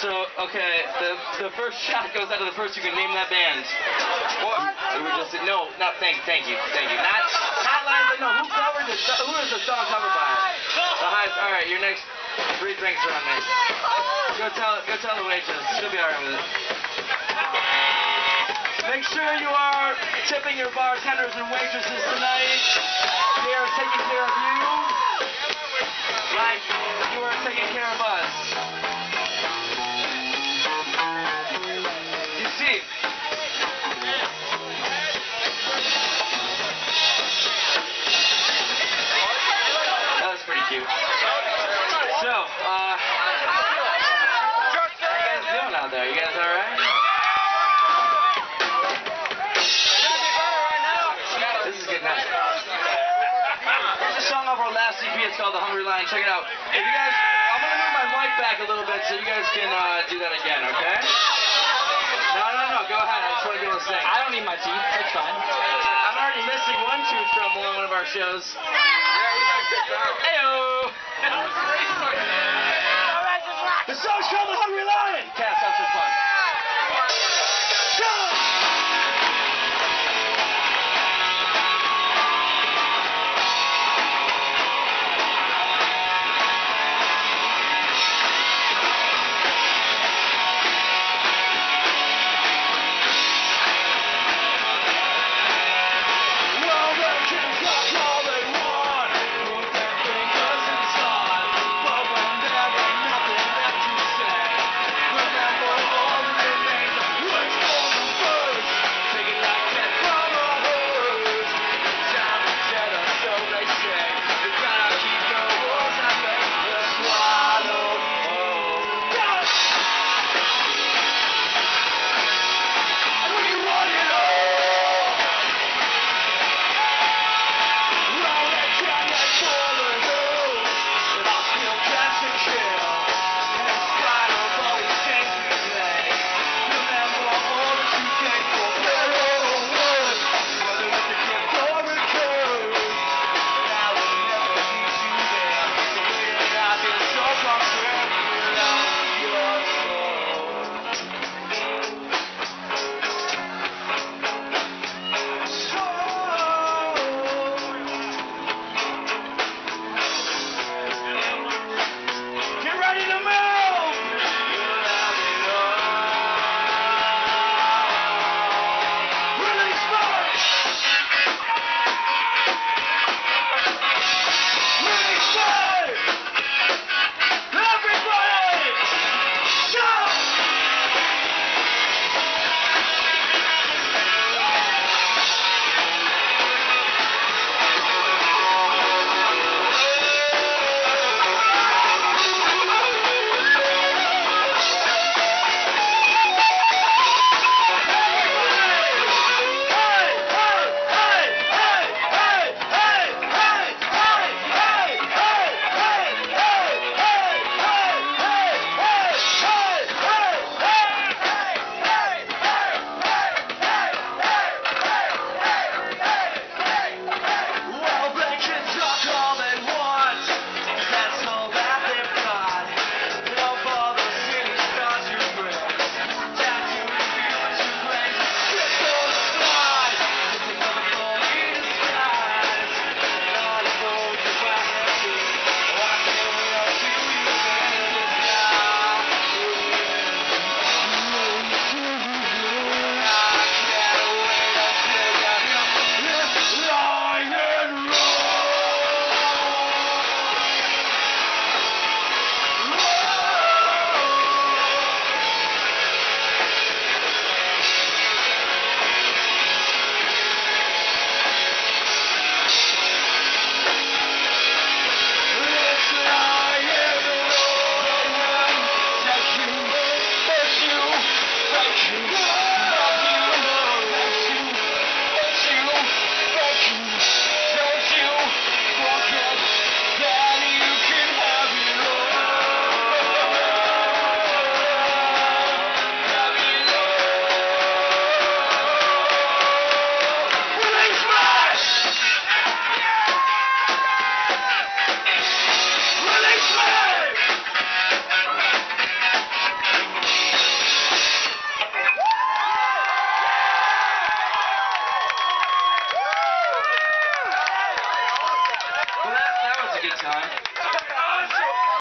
So, okay, the the first shot goes out to the person who can name that band. What? We were just no, not thank, thank you, thank you. Not not lines, but no. Who covered the Who is the song covered by? The highest. All right, your next free drinks are on me. Go tell go tell the waitress. She'll be alright with it. Make sure you are tipping your bartenders and waitresses tonight. They are taking care of you like you are taking care of us. Out there? You guys all right? This is good night. Here's a song off our last EP. It's called The Hungry Lion. Check it out. If you guys, I'm gonna move my mic back a little bit so you guys can uh, do that again, okay? No, no, no. Go ahead. I just want to be able to sing. I don't need my teeth. That's fine. I'm already missing one tooth from one of our shows. Heyo! the song's called The Hungry